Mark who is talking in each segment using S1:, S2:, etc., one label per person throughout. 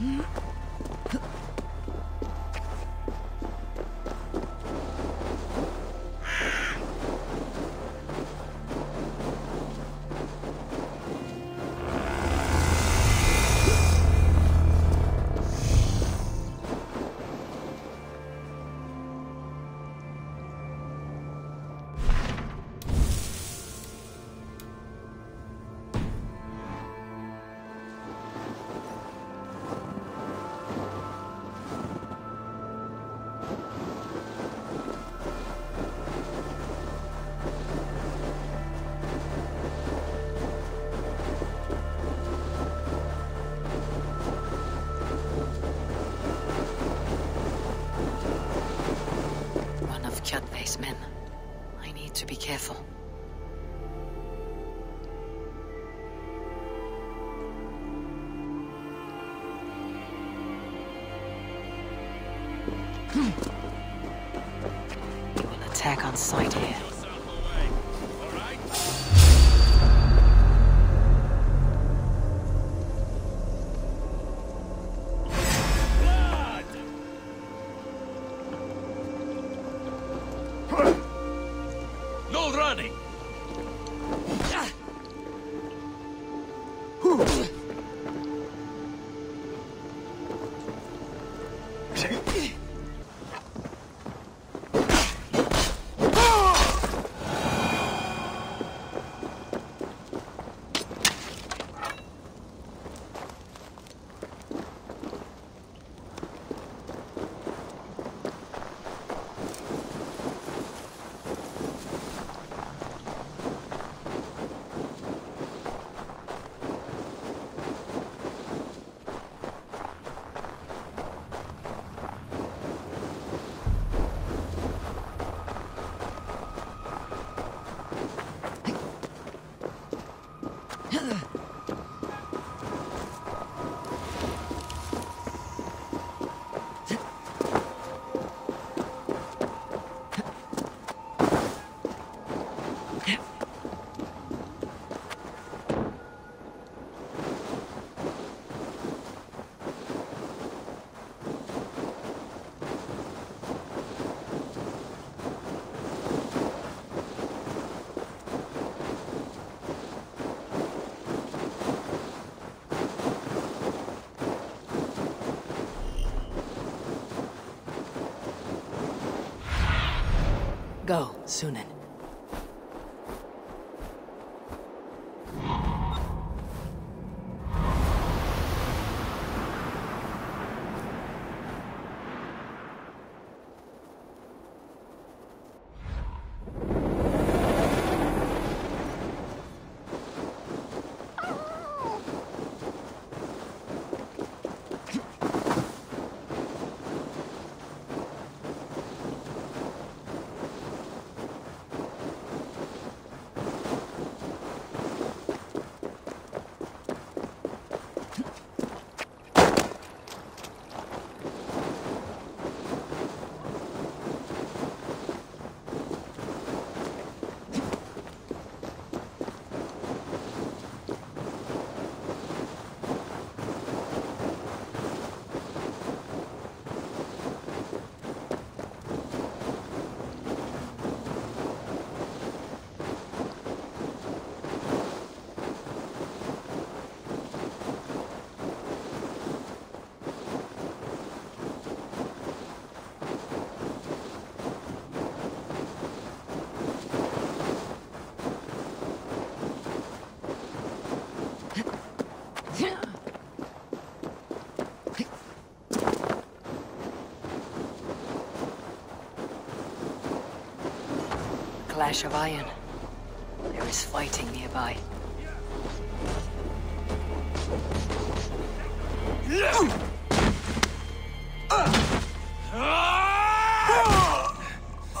S1: Mm-hmm. Attack on sight here.
S2: No running!
S1: Go, Sýnin. Clash of Iron. There is fighting nearby.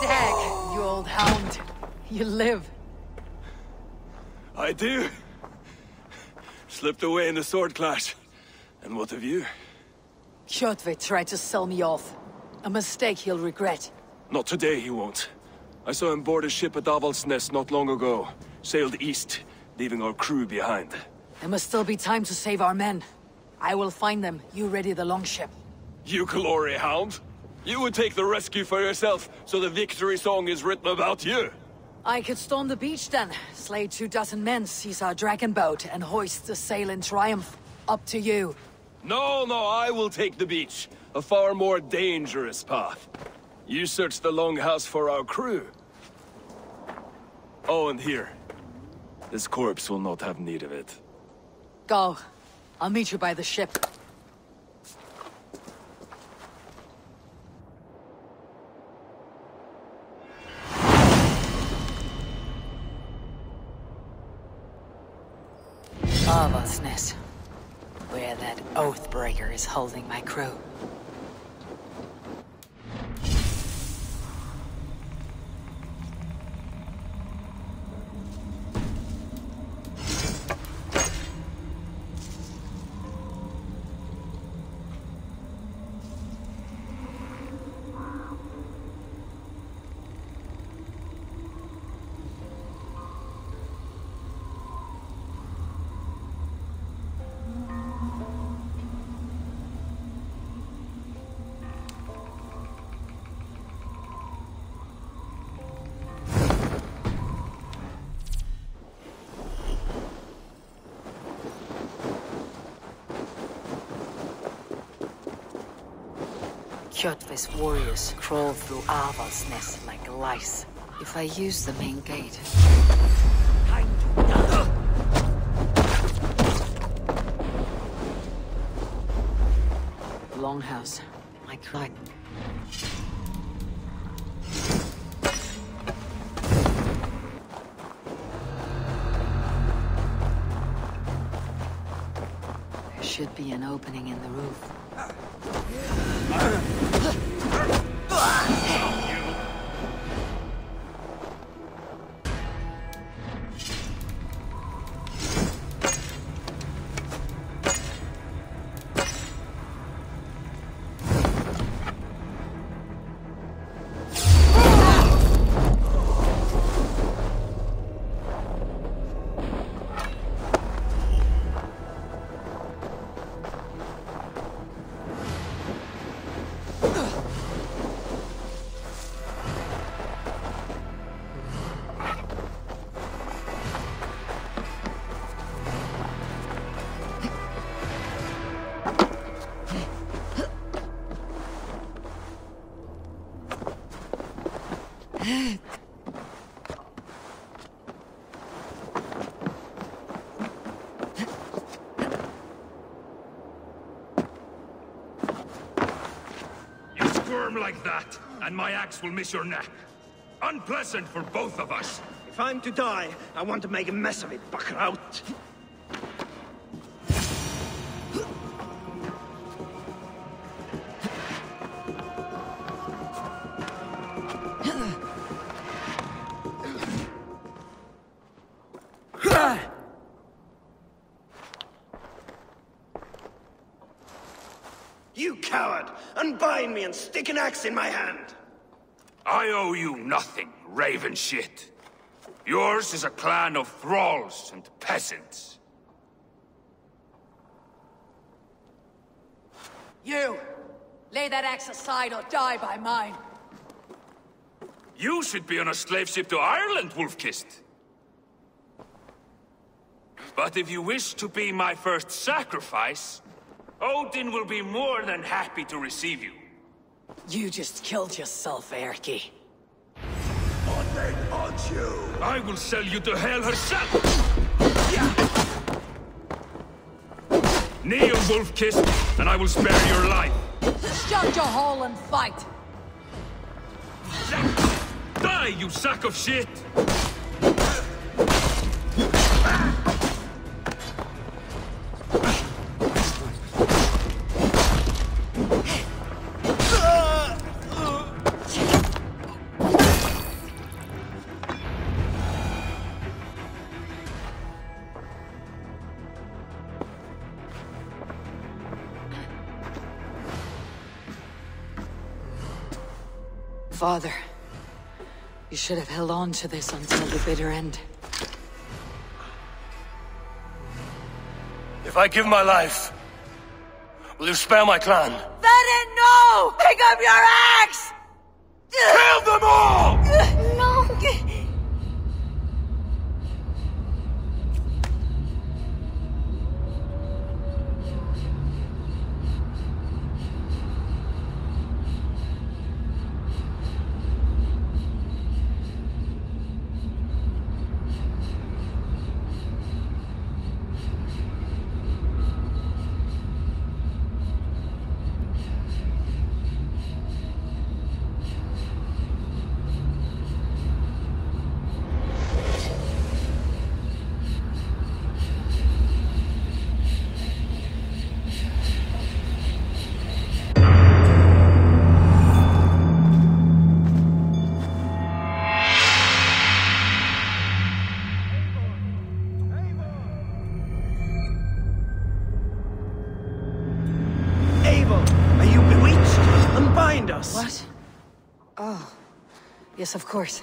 S1: Dag, you old hound. You live.
S2: I do. Slipped away in the sword clash. And what of you?
S1: Kjotve tried to sell me off. A mistake he'll regret.
S2: Not today, he won't. I saw him board a ship at Avaldsnes not long ago. Sailed east, leaving our crew behind.
S1: There must still be time to save our men. I will find them. You ready the longship.
S2: You glory hound? You would take the rescue for yourself, so the victory song is written about you.
S1: I could storm the beach then, slay two dozen men, seize our dragon boat, and hoist the sail in triumph. Up to you.
S2: No, no, I will take the beach. A far more dangerous path. You search the longhouse for our crew. Oh, and here. This corpse will not have need of it.
S1: Go. I'll meet you by the ship. Avaldsnes. Where that Oathbreaker is holding my crew. Kjotve's warriors crawl through Avaldsnes like lice. If I use the main gate... Longhouse. My cry. There should be an opening in the roof.
S3: You like that, and my axe will miss your neck. Unpleasant for both of us.
S4: If I'm to die, I want to make a mess of it, Buckraut. You Unbind me and stick an axe in my hand!
S3: I owe you nothing, raven shit. Yours is a clan of thralls and peasants.
S1: You! Lay that axe aside or die by mine.
S3: You should be on a slave ship to Ireland, Wolf-Kissed. But if you wish to be my first sacrifice, Odin will be more than happy to receive you.
S1: You just killed yourself, Erky.
S3: I will sell you to Hell herself! Kneel, Wolf-Kissed, and I will spare your life.
S1: Shut your hole and fight!
S3: Die, you sack of shit!
S1: Father, you should have held on to this until the bitter end.
S2: If I give my life, will you spare my clan?
S1: Then no! Pick up your axe!
S2: Kill them all!
S1: Yes, of course.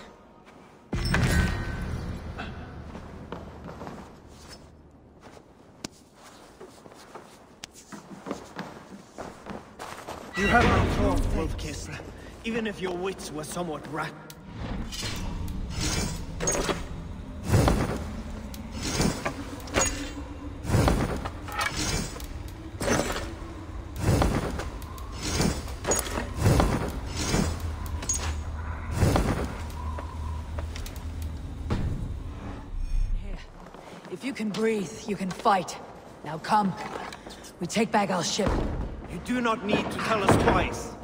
S4: You have no fault, Wolfkiss. Even if your wits were somewhat rat.
S1: If you can breathe, you can fight. Now come. We take back our ship.
S4: You do not need to tell us twice.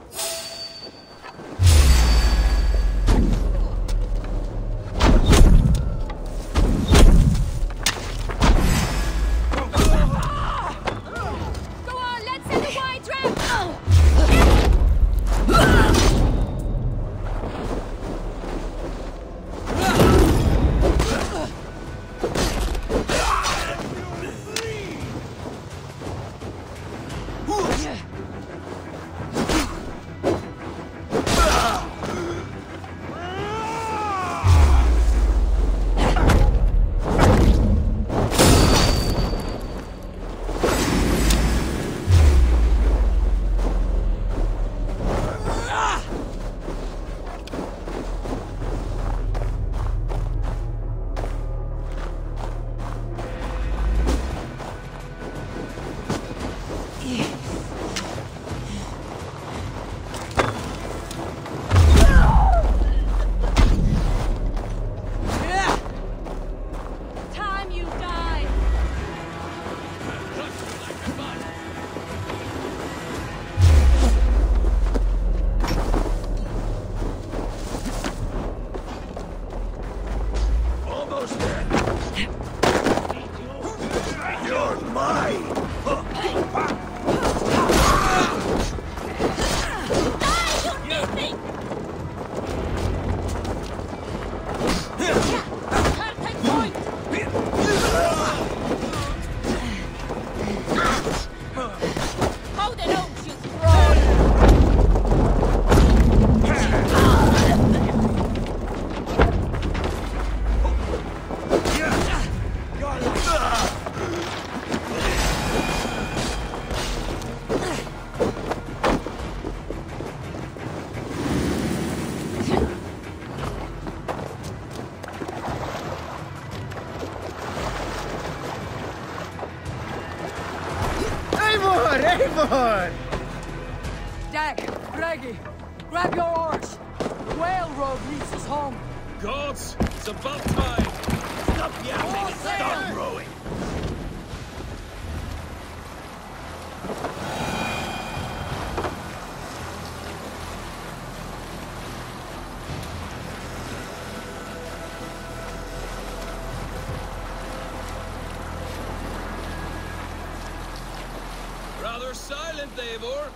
S2: Rather silent, Eivor.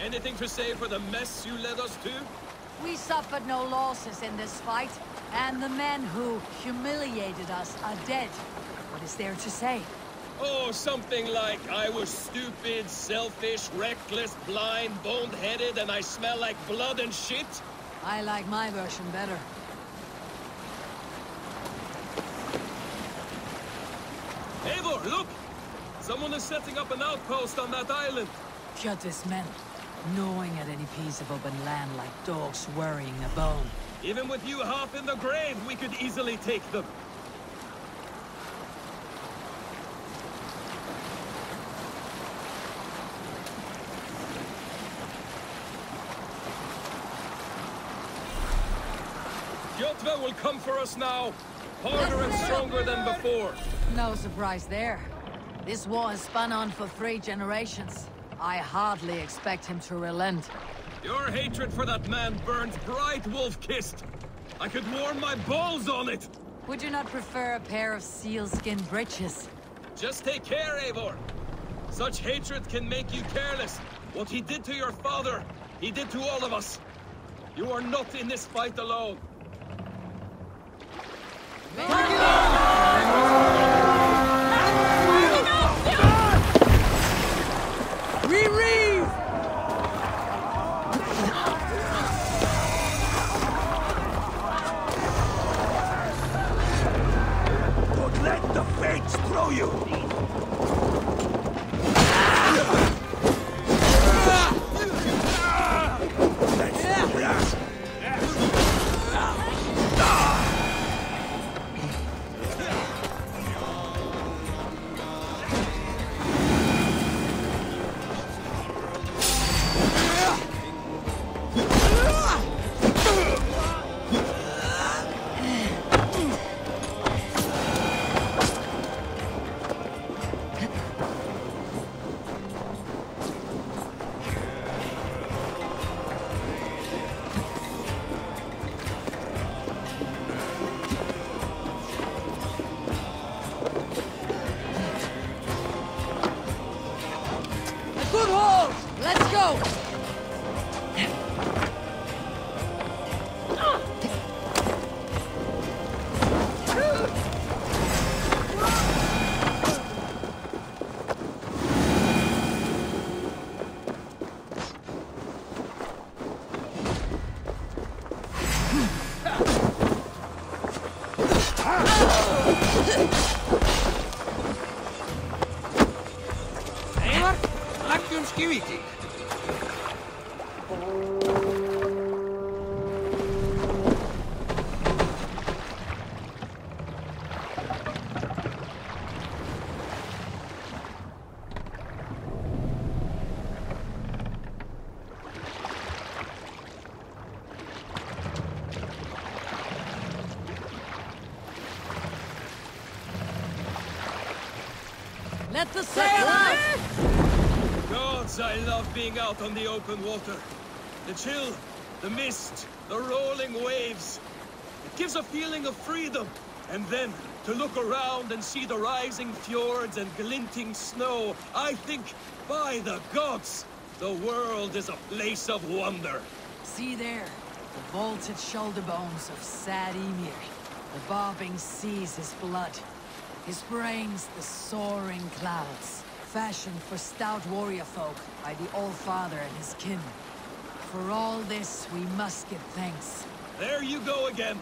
S2: Anything to say for the mess you led us to?
S1: We suffered no losses in this fight, and the men who humiliated us are dead. What is there to say?
S2: Oh, something like I was stupid, selfish, reckless, blind, bone-headed, and I smell like blood and shit?
S1: I like my version better.
S2: Eivor, look! Someone is setting up an outpost on that island.
S1: Kjotve's men, gnawing at any piece of open land like dogs worrying a bone.
S2: Even with you half in the grave, we could easily take them. Kjotve will come for us now, harder and stronger than before.
S1: No surprise there. This war has spun on for three generations. I hardly expect him to relent.
S2: Your hatred for that man burns bright, wolf-kissed. I could warm my balls on it.
S1: Would you not prefer a pair of sealskin breeches?
S2: Just take care, Eivor. Such hatred can make you careless. What he did to your father, he did to all of us. You are not in this fight alone.
S1: Rereeve!
S3: Let the
S1: sail out!
S2: Gods, I love being out on the open water. The chill, the mist, the rolling waves. It gives a feeling of freedom. And then, to look around and see the rising fjords and glinting snow, I think, by the gods, the world is a place of wonder.
S1: See there, the vaulted shoulder bones of Sad Ymir. The bobbing seas his blood. His brains the soaring clouds, fashioned for stout warrior folk by the All-Father and his kin. For all this, we must give thanks.
S2: There you go again,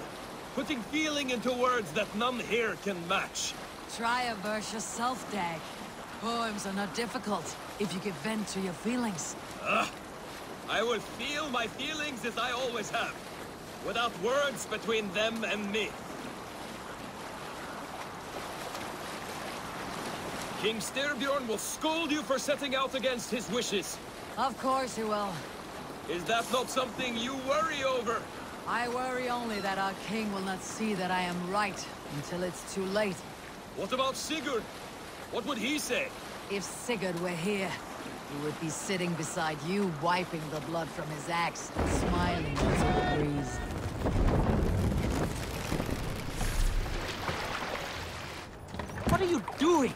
S2: putting feeling into words that none here can match.
S1: Try a verse yourself, Dag. Poems are not difficult, if you give vent to your feelings.
S2: Ah, I will feel my feelings as I always have, without words between them and me. King Styrbjorn will scold you for setting out against his wishes.
S1: Of course he will.
S2: Is that not something you worry over?
S1: I worry only that our king will not see that I am right until it's too late.
S2: What about Sigurd? What would he say?
S1: If Sigurd were here, he would be sitting beside you, wiping the blood from his axe and smiling into the breeze.
S4: What are you doing?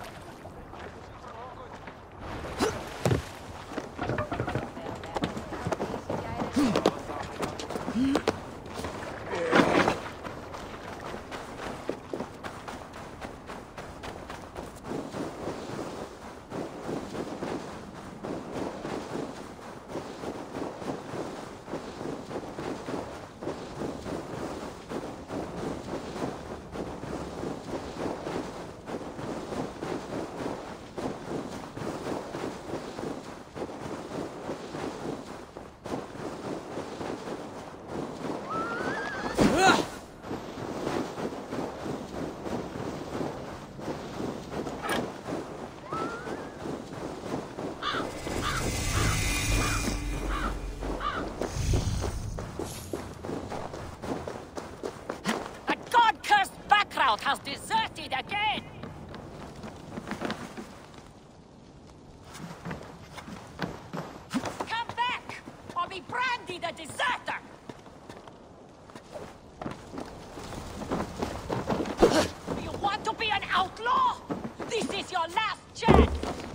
S5: The god-cursed Backrout has deserted again! Come back, or be deserter! Do you want to be an outlaw? This is your last chance!